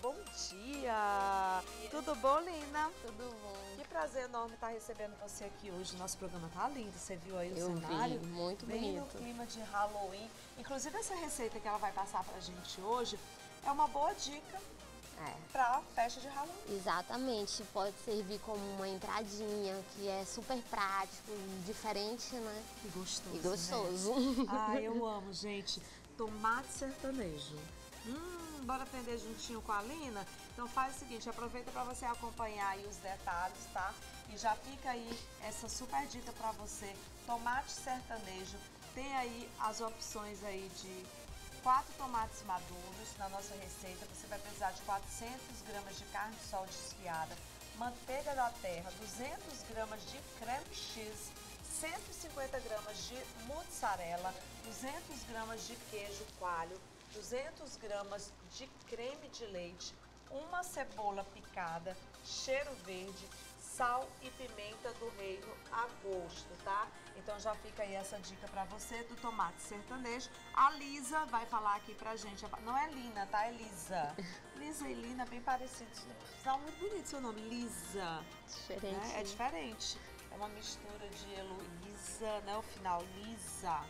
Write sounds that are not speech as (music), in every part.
Bom dia! Tudo bom, Lina? Tudo bom. Que prazer enorme estar recebendo você aqui hoje. Nosso programa tá lindo, você viu aí o Eu cenário? vi, muito Bem bonito. no clima de Halloween. Inclusive, essa receita que ela vai passar pra gente hoje é uma boa dica É. pra festa de Halloween. Exatamente, pode servir como uma entradinha, que é super prático, diferente, né? Que gostoso. E gostoso. Né? (laughs) Ah, eu amo, gente. Tomate sertanejo. Hum, bora aprender juntinho com a Lina? Então faz o seguinte, aproveita para você acompanhar aí os detalhes, tá? E já fica aí essa super dica para você. Tomate sertanejo. Tem aí as opções aí de quatro tomates maduros na nossa receita. Você vai precisar de 400 gramas de carne de sol desfiada, manteiga da terra, 200 gramas de creme cheese, 150 gramas de mozzarella, 200 gramas de queijo coalho, 200 gramas de creme de leite, uma cebola picada, cheiro verde, sal e pimenta do reino a gosto, tá? Então já fica aí essa dica pra você do tomate sertanejo. A Lisa vai falar aqui pra gente. Não é Lina, tá? É Lisa. (laughs) Lisa e Lina bem parecidos. Tá muito bonito seu nome, Lisa. Diferente. né? É diferente. É uma mistura de Heloísa, né? O final, Lisa.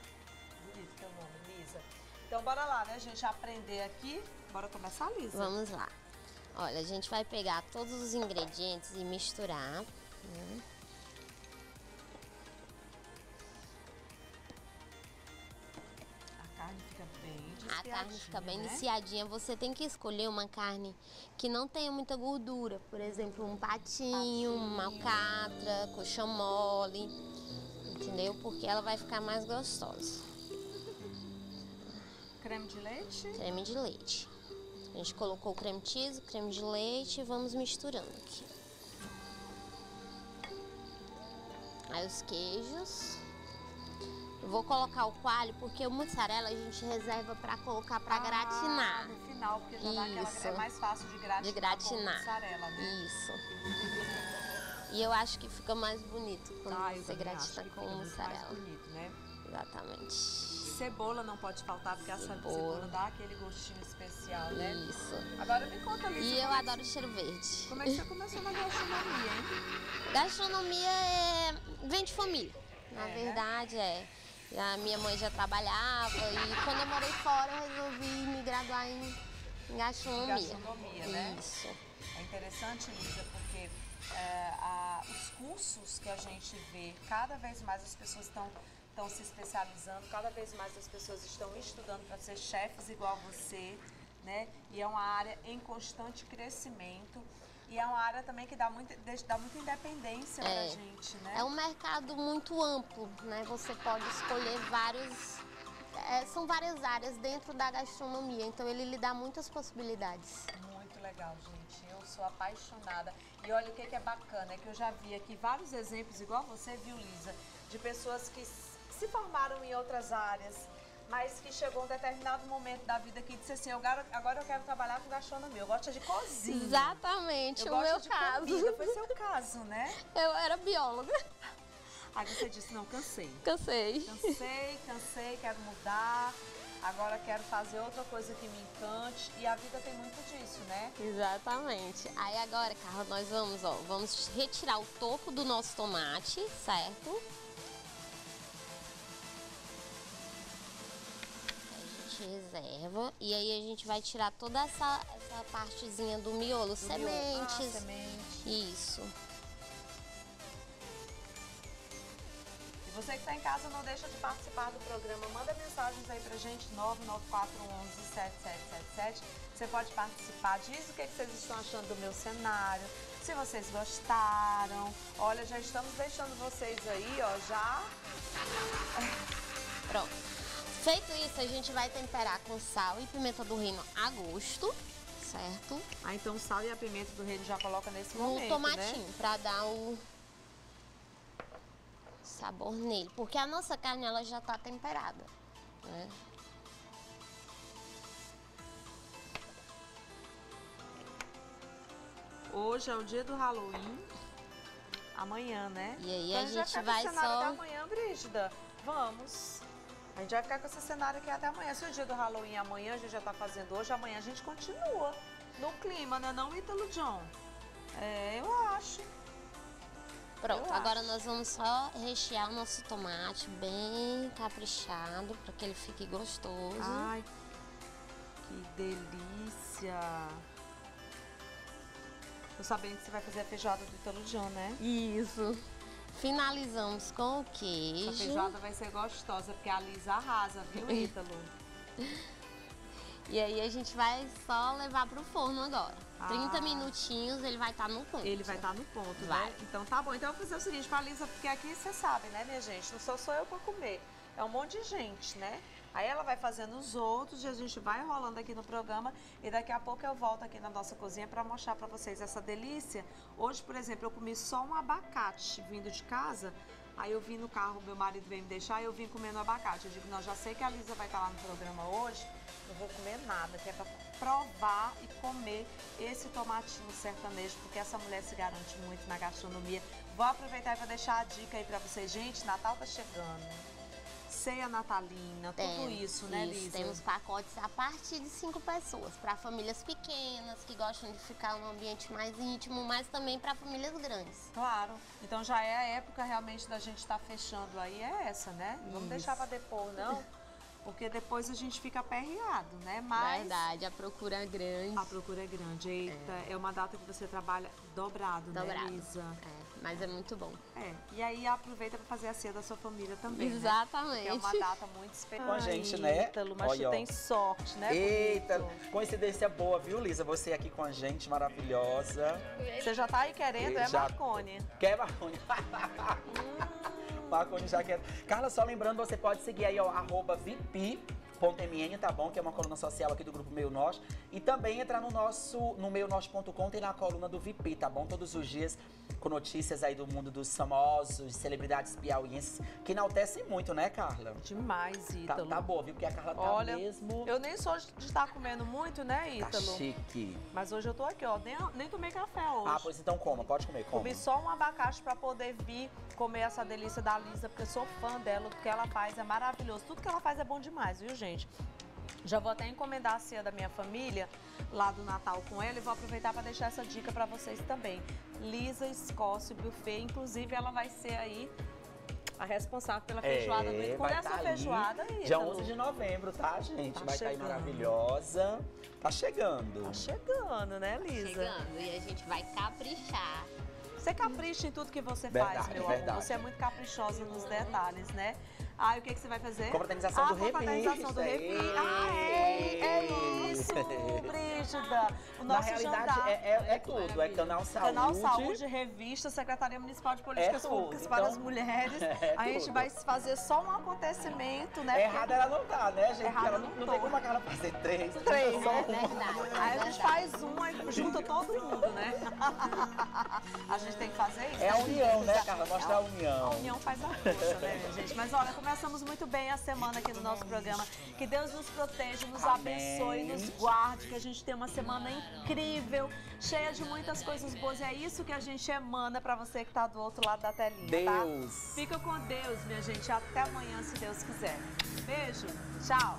Bonito teu nome, Lisa. Então bora lá, né, gente? Aprender aqui. Bora começar, Lisa? Vamos lá. Olha, a gente vai pegar todos os ingredientes e misturar. né? A carne fica bem A carne fica bem né? desfiadinha. Você tem que escolher uma carne que não tenha muita gordura. Por exemplo, um patinho, uma alcatra, coxa mole. Entendeu? Porque ela vai ficar mais gostosa. Creme de leite. Creme de leite. A gente colocou o creme cheese, o creme de leite e vamos misturando aqui. Aí os queijos. Eu vou colocar o coalho porque o mussarela a gente reserva para colocar para Ah, gratinar. no final, porque já dá aquela... Isso. É mais fácil de gratinar, De gratinar. mussarela, né? Isso. E eu acho que fica mais bonito quando Ah, você gratina com muito mais mussarela. bonito, né? Exatamente. Cebola não pode faltar, porque a cebola, Cebola. dá aquele gostinho especial, né? Isso. Agora me conta, Lisa, E eu como, é adoro cheiro verde. como é que você começou na gastronomia, hein? Gastronomia é... vem de família. Na É, né? verdade, é. A minha mãe já trabalhava e quando eu morei fora eu resolvi me graduar em, em gastronomia. Gastronomia, né? Isso. É interessante, Lisa, porque é, a- os cursos que a gente vê, cada vez mais as pessoas estão estão se especializando, cada vez mais as pessoas estão estudando para ser chefes igual você, né? E é uma área em constante crescimento. E é uma área também que dá, muito, dá muita independência É. pra gente, né? É um mercado muito amplo, né? Você pode escolher vários. é, são várias áreas dentro da gastronomia, então ele lhe dá muitas possibilidades. Muito legal, gente. Eu sou apaixonada. E olha o que, que é bacana, é que eu já vi aqui vários exemplos, igual você viu, Lisa, de pessoas que se formaram em outras áreas, mas que chegou um determinado momento da vida que disse assim, eu agora eu quero trabalhar com gastronomia, eu gosto de cozinha. Exatamente, o meu caso. comida, foi seu (laughs) caso, né? Eu era bióloga. Aí você disse, não, cansei. Cansei. Cansei, cansei, quero mudar. Agora quero fazer outra coisa que me encante. E a vida tem muito disso, né? Exatamente. Aí agora, Carla, nós vamos, ó, vamos retirar o topo do nosso tomate, certo? Gente reserva e aí a gente vai tirar toda essa, essa partezinha do miolo, sementes. Ah, semente. Isso. E você que está em casa, não deixa de participar do programa. Manda mensagens aí pra gente, 994117777. Você pode participar, diz o que, que vocês estão achando do meu cenário, se vocês gostaram. Olha, já estamos deixando vocês aí, ó, já. Pronto. Feito isso, a gente vai temperar com sal e pimenta do reino a gosto, certo? Ah, então o sal e a pimenta do reino já coloca nesse No momento, tomatinho, né? pra dar o sabor nele. Porque a nossa carne, ela já tá temperada, né? Hoje é o dia do Halloween. Amanhã, né? E aí Então a gente com vai só- amanhã, Brígida. Vamos. A gente vai ficar com esse cenário aqui até amanhã. Se o dia do Halloween é amanhã, a gente já tá fazendo hoje, amanhã a gente continua. no clima, né não, Ítalo John? É, eu acho. Pronto, Eu agora acho. nós vamos só rechear o nosso tomate bem caprichado para que ele fique gostoso. Ai, que delícia. Tô sabendo que você vai fazer a feijoada do Ítalo John, né? Isso. Finalizamos com o Essa queijo. feijoada vai ser gostosa, porque a Lisa arrasa, viu, Ítalo? (laughs) E aí a gente vai só levar pro forno agora. Ah. 30 minutinhos ele vai estar no ponto. Ele vai estar no ponto, Vai. né? Então tá bom. Então eu vou fazer o seguinte pra Lisa, porque aqui você sabe, né, minha gente? Não sou só eu pra comer. É um monte de gente, né? Aí ela vai fazendo os outros e a gente vai rolando aqui no programa e daqui a pouco eu volto aqui na nossa cozinha para mostrar para vocês essa delícia. Hoje, por exemplo, eu comi só um abacate vindo de casa. Aí eu vim no carro, meu marido veio me deixar e eu vim comendo abacate. Eu digo, não, já sei que a Lisa vai estar lá no programa hoje, não vou comer nada, que é para provar e comer esse tomatinho sertanejo, porque essa mulher se garante muito na gastronomia. Vou aproveitar e vou deixar a dica aí para vocês. Gente, Natal tá chegando. Ceia natalina, tudo isso, né, isso. Lisa? Temos pacotes a partir de cinco pessoas, para famílias pequenas que gostam de ficar num ambiente mais íntimo, mas também para famílias grandes. Claro. Então já é a época realmente da gente estar fechando aí, é essa, né? Não Vamos deixar para depois, não. (laughs) Porque depois a gente fica aperreado, né? Mas Verdade, a procura é grande. a procura é grande. Eita, é. uma data que você trabalha dobrado, Dobrado. né, Lisa? É, mas é muito bom. É. E aí aproveita para fazer a ceia da sua família também, né? Exatamente. Que é uma data muito especial. Com a gente, né? Ítalo, mas Olha, tu tem sorte, né? Eita, bonito? coincidência boa, viu, Lisa? Você aqui com a gente, maravilhosa. Você já tá aí querendo, é Já. Marcone. Quer Marconi? (laughs) Marconi já quer. Carla, só lembrando, você pode seguir aí, ó, arroba VP.mn, tá bom? Que é uma coluna social aqui do Grupo Meio Nós. E também entrar no nosso, no meionos.com, tem lá a coluna do VIP, tá bom? Todos os dias com notícias aí do mundo dos famosos, celebridades piauienses, que enaltecem muito, né, Carla? Demais, Tá, Ítalo. tá boa, viu? Porque a Carla tá Olha, mesmo... Eu nem sou de estar comendo muito, né, Tá Ítalo? chique. Mas hoje eu tô aqui, ó. Nem, nem tomei café hoje. Ah, pois então coma, pode comer, coma. Comi só um abacate pra poder vir comer essa delícia da Lisa, porque eu sou fã dela, o que ela faz é maravilhoso. Tudo que ela faz é bom demais, viu, gente? Já vou até encomendar a ceia da minha família lá do Natal com ela e vou aproveitar para deixar essa dica para vocês também. Lisa Escócio Buffet, inclusive ela vai ser aí a responsável pela feijoada do Quando vai é essa tá aí, feijoada aí? Dia 11 de novembro, tá, gente? Tá vai estar aí chegando. maravilhosa. Tá chegando. Tá chegando, né, Lisa? Chegando e a gente vai caprichar. Você capricha em tudo que você Verdade, faz, meu verdade. amor. Você é muito caprichosa nos detalhes, né? Ah, e o que, que você vai fazer? Confraternização ah, do confraternização do Revista, Revi. é. Ah, é, é isso, (laughs) Brígida. O Na nosso realidade, jantar. é, é- é tudo. É Canal Saúde. Canal Saúde, Revista, Secretaria Municipal de Políticas É Públicas para então- as Mulheres. (laughs) É a gente vai fazer só um acontecimento, né? Errada ela não tá, né, gente? Ela não não, tem como a Carla fazer três. (laughs) Três, só né? uma. Verdade. Aí a gente faz uma e junta todo mundo, né? a gente tem que fazer isso. É a né? união, né, Carla? Mostra a união. A união faz a força, né, gente? Mas olha, começamos muito bem a semana aqui no nosso programa. Que Deus nos proteja, nos Amém. abençoe, nos guarde, que a gente tenha uma semana incrível, cheia de muitas coisas boas. E é isso que a gente emana pra você que tá do outro lado da telinha, tá? Deus. Fica com Deus, minha gente. Até amanhã, se Deus quiser. Beijo. Tchau.